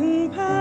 นพา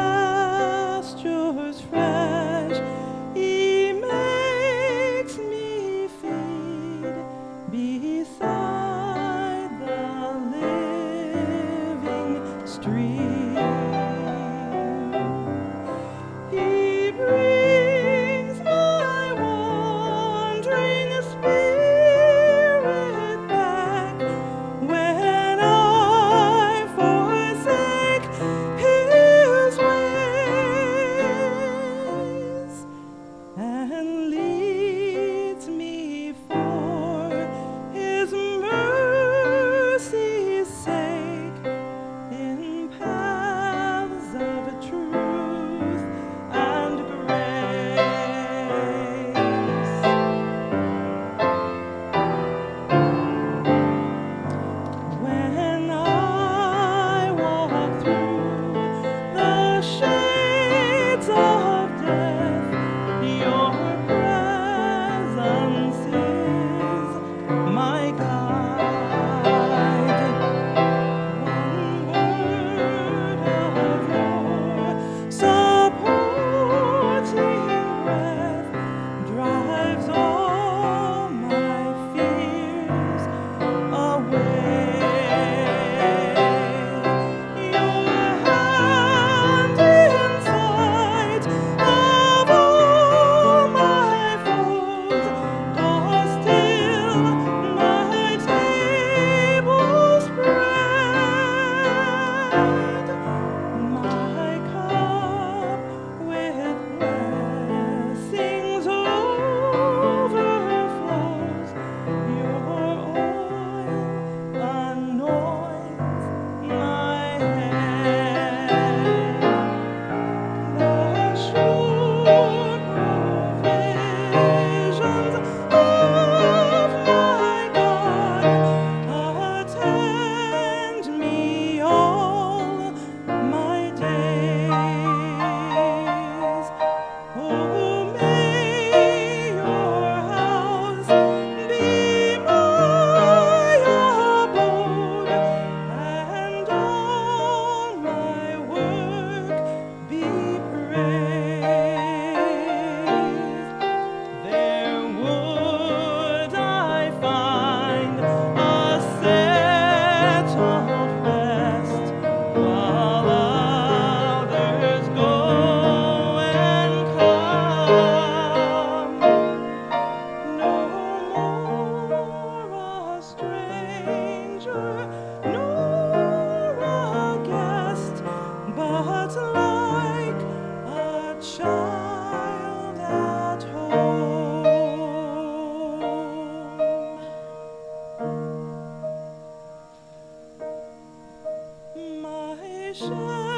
深